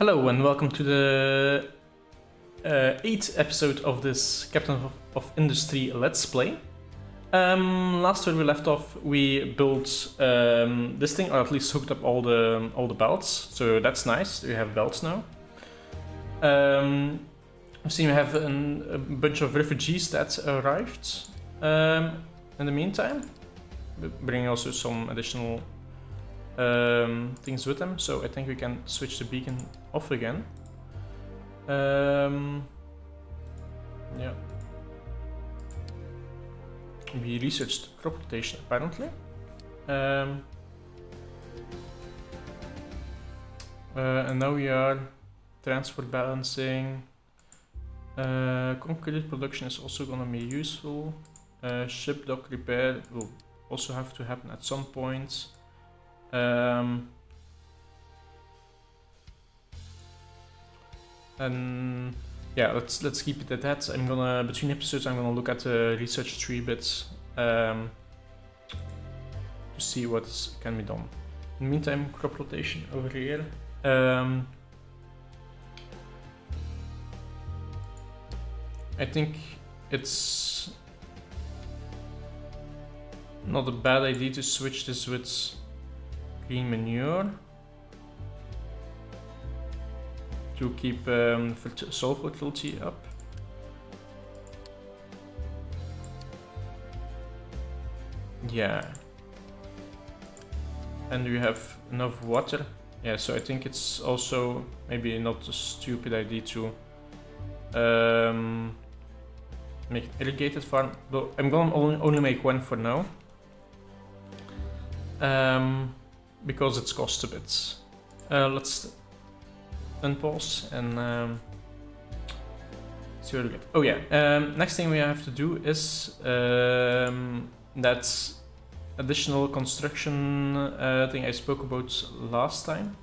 Hello and welcome to the uh, eighth episode of this Captain of, of Industry Let's Play. Um, last where we left off, we built um, this thing, or at least hooked up all the all the belts. So that's nice. We have belts now. Um, I've seen we have an, a bunch of refugees that arrived um, in the meantime, bringing also some additional um, things with them. So I think we can switch the beacon off again. Um, yeah. We researched crop rotation apparently. Um, uh, and now we are transport balancing. Uh, concrete production is also gonna be useful. Uh, ship dock repair will also have to happen at some point. Um, and yeah, let's let's keep it at that. I'm gonna between episodes I'm gonna look at the research tree bits um, to see what can be done. In the meantime, crop rotation over here. Um, I think it's not a bad idea to switch this with green manure to keep um, soil fertility up. Yeah. And we have enough water. Yeah, so I think it's also maybe not a stupid idea to um, make irrigated farm. but I'm gonna only, only make one for now. Um, because it's cost a bit. Uh, let's unpause and um, see what we get. Oh yeah, um, next thing we have to do is um, that additional construction uh, thing I spoke about last time.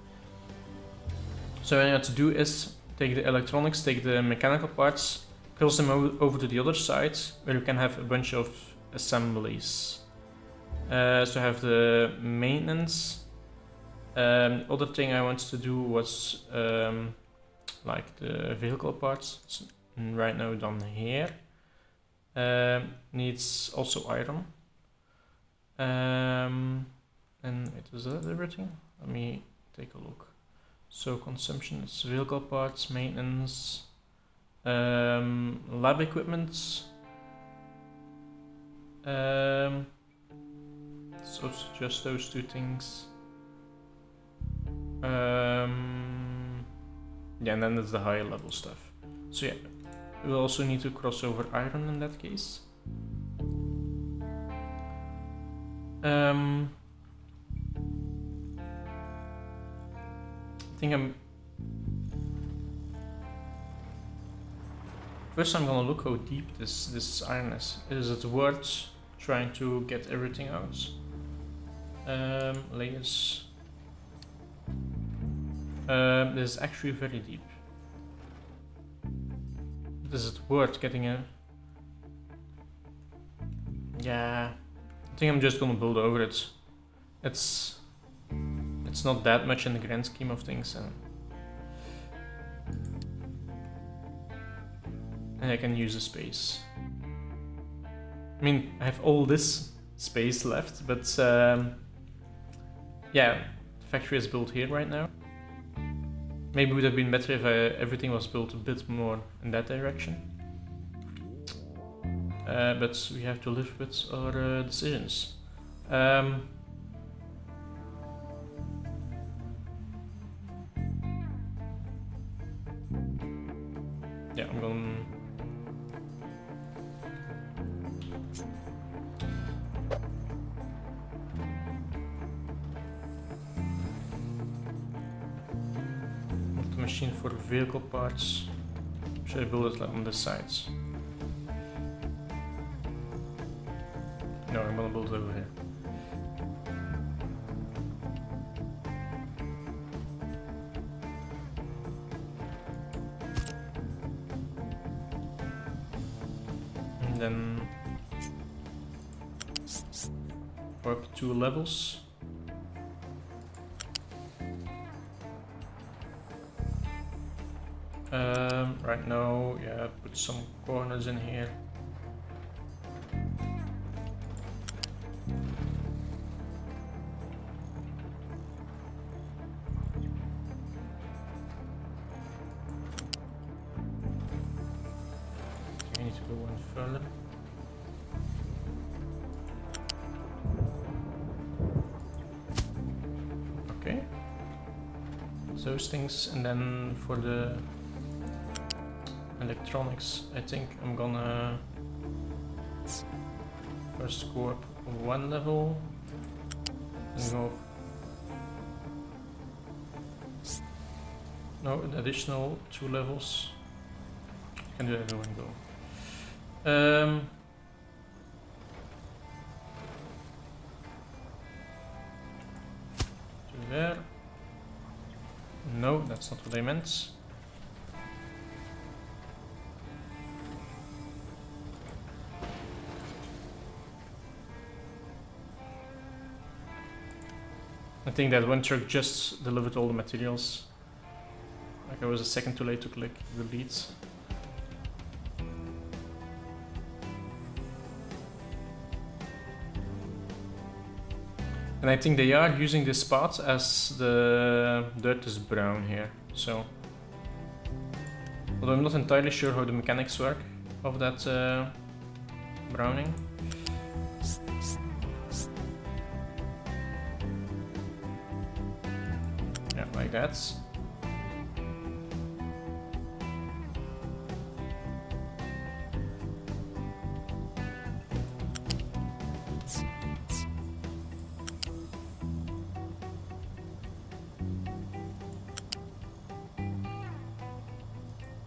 So what you have to do is take the electronics, take the mechanical parts, cross them over to the other side where you can have a bunch of assemblies. Uh, so have the maintenance. Um, other thing I wanted to do was um, like the vehicle parts. It's right now done here. Um, needs also iron. Um, and wait, is that everything? Let me take a look. So consumption is vehicle parts, maintenance, um, lab equipment. Um, so just those two things. Um, yeah, and then there's the higher level stuff. So yeah, we'll also need to cross over iron in that case. Um, I think I'm. First, I'm gonna look how deep this this iron is. Is it worth trying to get everything out? Um, layers. Um, this is actually very deep. But is it worth getting a? Yeah, I think I'm just gonna build over it. It's it's not that much in the grand scheme of things, and and I can use the space. I mean, I have all this space left, but um, yeah, the factory is built here right now. Maybe it would have been better if uh, everything was built a bit more in that direction. Uh, but we have to live with our uh, decisions. Um, for vehicle parts. Should I build it on the sides? No, I'm gonna build it over here. And then up two levels. Corners in here. I need to go one further. Okay. Those things, and then for the electronics, I think I'm gonna first go up one level and go no an additional two levels. Can do that in one go. Um, there. No, that's not what I meant. I think that one truck just delivered all the materials. Like I was a second too late to click the leads. And I think they are using this spot as the dirt is brown here, so. Although I'm not entirely sure how the mechanics work of that uh, browning. Like that.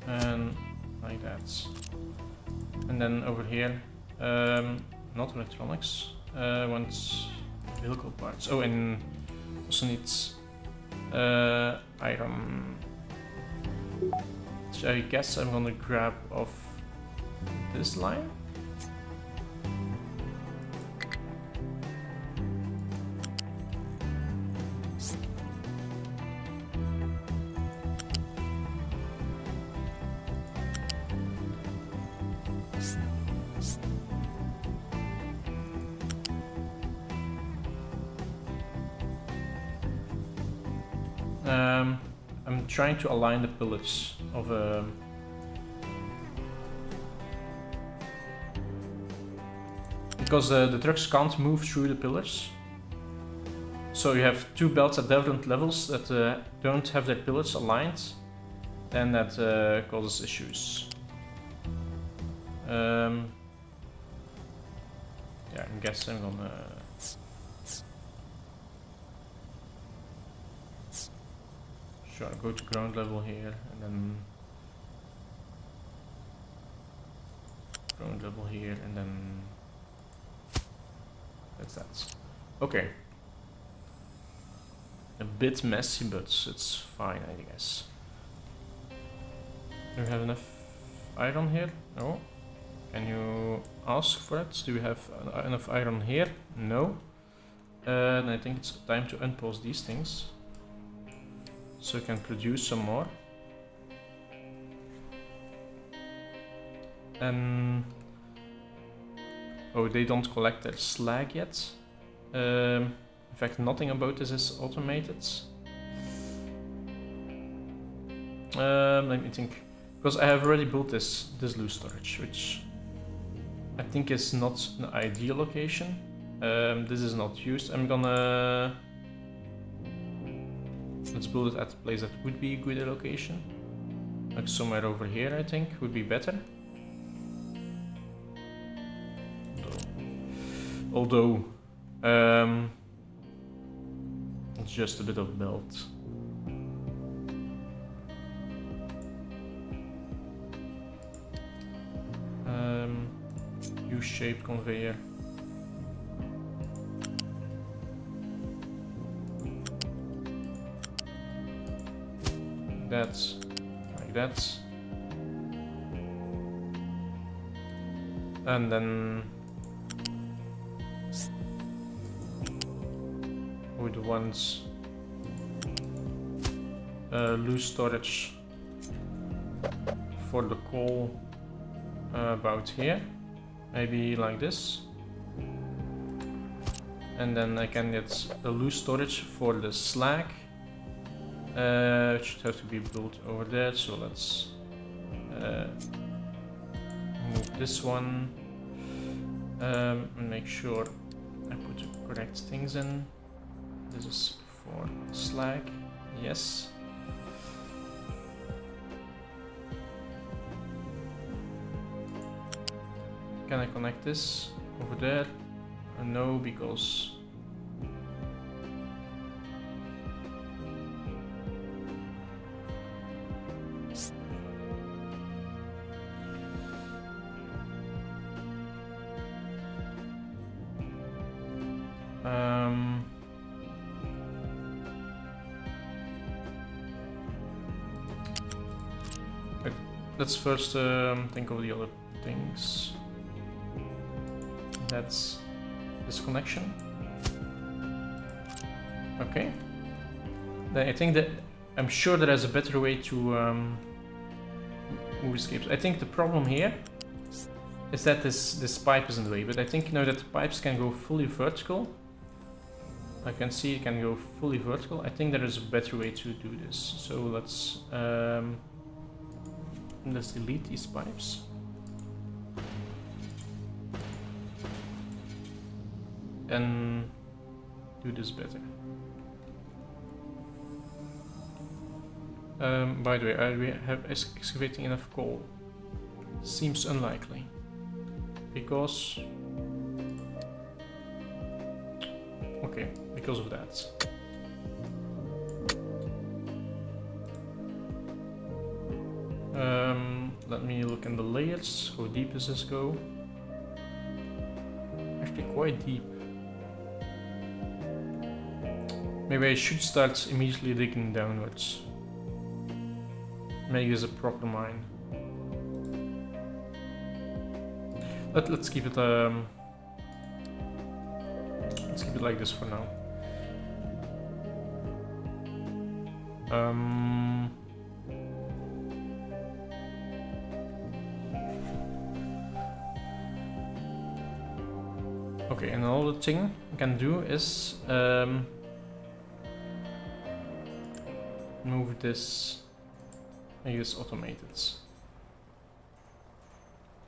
And like that. And then over here, um, not electronics, uh, want vehicle parts. Oh, and also needs uh, iron. So I guess I'm gonna grab off this line. I'm trying to align the pillars of a. Because uh, the trucks can't move through the pillars. So you have two belts at different levels that uh, don't have their pillars aligned, and that uh, causes issues. Um, yeah, I'm gonna. Sure, go to ground level here and then ground level here and then that's that. Okay. A bit messy, but it's fine, I guess. Do we have enough iron here? No. Can you ask for it? Do we have enough iron here? No. Uh, and I think it's time to unpause these things. So we can produce some more. And oh, they don't collect their slag yet. Um, in fact, nothing about this is automated. Um, let me think, because I have already built this this loose storage, which I think is not an ideal location. Um, this is not used. I'm gonna Let's build it at a place that would be a good location. Like somewhere over here, I think, would be better. Although, um, it's just a bit of belt. Um, U-shaped conveyor. That, like that. And then with one's uh, loose storage for the coal uh, about here. Maybe like this. And then I can get a loose storage for the slag. Uh, it should have to be built over there, so let's uh, move this one. Um, and make sure I put the correct things in. This is for slag, yes. Can I connect this over there? Uh, no, because let's first um, think of the other things. That's this connection. Okay. Then I think that I'm sure there is a better way to um, move escapes. I think the problem here is that this this pipe is in the way, but I think now that the pipes can go fully vertical, I can see it can go fully vertical. I think there is a better way to do this. So let's um, let's delete these pipes. And do this better. Um, by the way, are we have excavating enough coal? Seems unlikely. Because Okay, because of that. Look in the layers. How deep does this go? Actually quite deep. Maybe I should start immediately digging downwards. Make this a proper mine. Let, let's keep it um, let's keep it like this for now. Um, okay, and another thing I can do is um, move this, make this automated.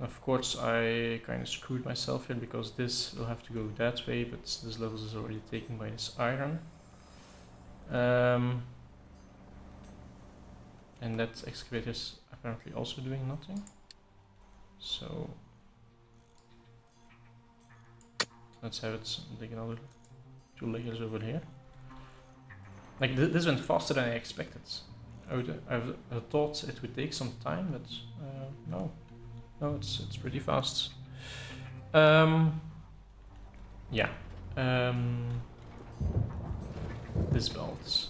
Of course, I kind of screwed myself here because this will have to go that way, but this level is already taken by this iron. Um, and that excavator is apparently also doing nothing. So let's have it dig another two layers over here. Like th this went faster than I expected. I would thought it would take some time, but uh, no. No, it's it's pretty fast. Um, yeah. Um, this belt.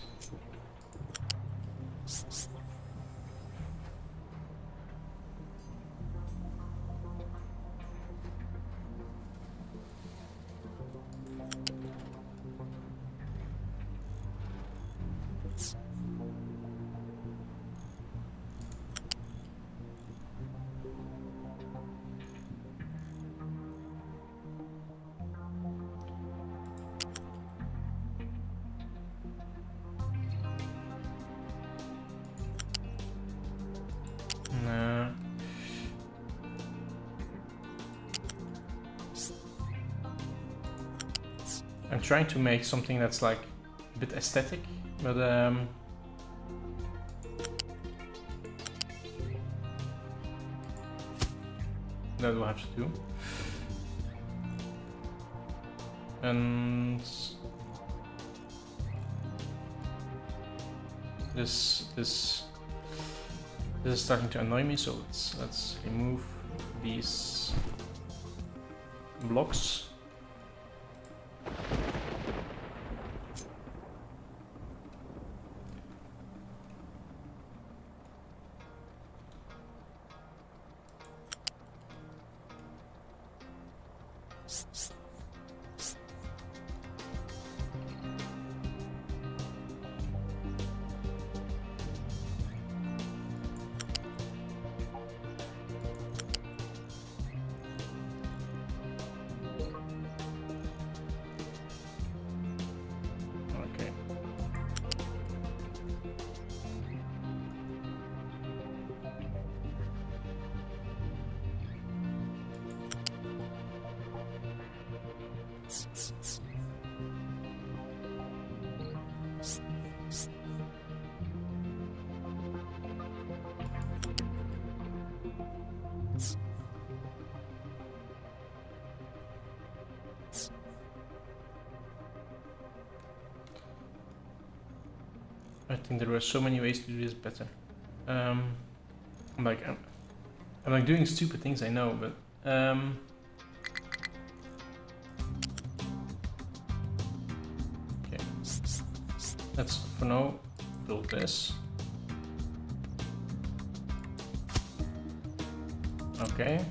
Trying to make something that's like a bit aesthetic, but um, that will have to do. And this this this is starting to annoy me, so let's let's remove these blocks. Psst, psst. Think there were so many ways to do this better. Um, I'm like, I'm, I'm like doing stupid things, I know, but um, okay. Let's for now build this. Okay.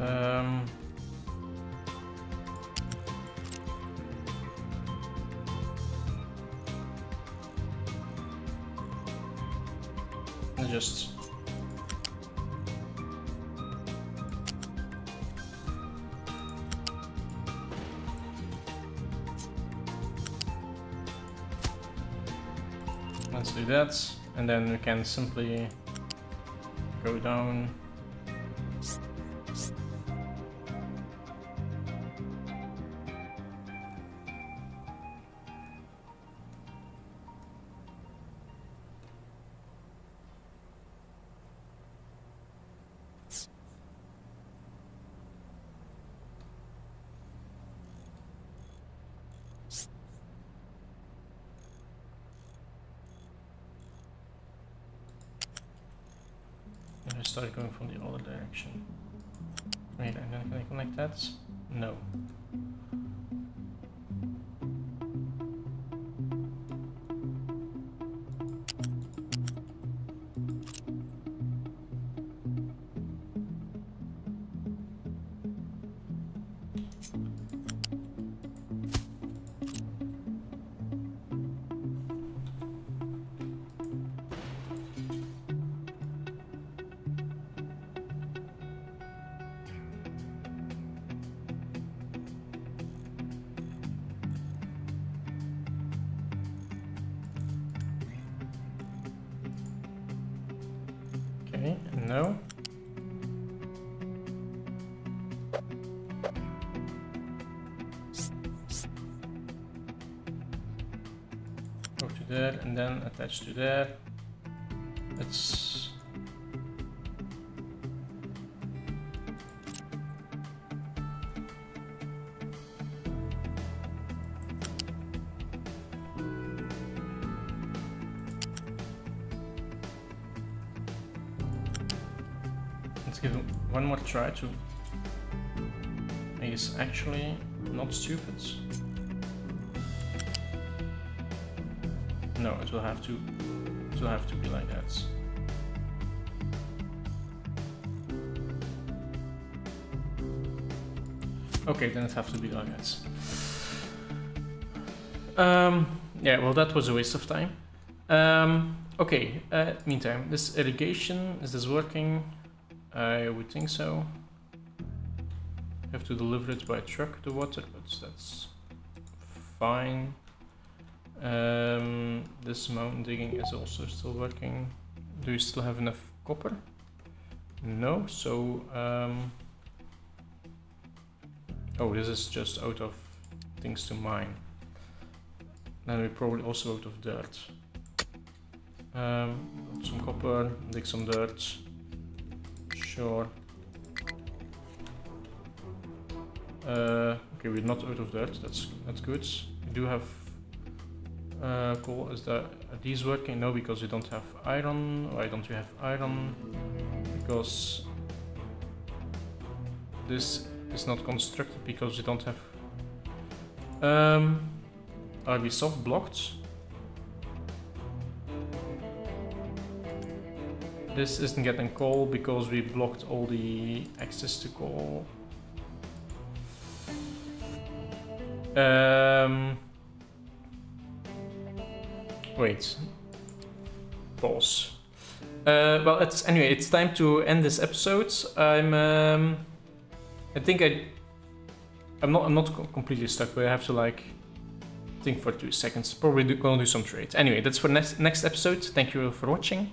Um, let's just let's do that and then we can simply go down can I connect that? No. No. Go to there and then attach to there. Let's try to this actually not stupid. No, it will have to it will have to be like that. Okay, then it have to be like that. Um, yeah, well that was a waste of time. Um, okay, uh, meantime, this irrigation, is this working? I would think so. Have to deliver it by truck, the water, but that's fine. Um, this mountain digging is also still working. Do you still have enough copper? No, so... Um, oh, this is just out of things to mine. Then we probably also out of dirt. Um, some copper, dig some dirt. Sure. Uh, okay, we're not out of that. That's that's good. We do have uh, coal. Is that are these working? No, because we don't have iron. Why don't we have iron? Because this is not constructed because we don't have. Um, are we soft blocked? This isn't getting coal because we blocked all the access to coal. Um, wait. Pause. Uh, well, it's anyway. It's time to end this episode. I'm. Um, I think I. I'm not. I'm not completely stuck, but I have to like think for two seconds. Probably do, gonna do some trades. Anyway, that's for next next episode. Thank you for watching,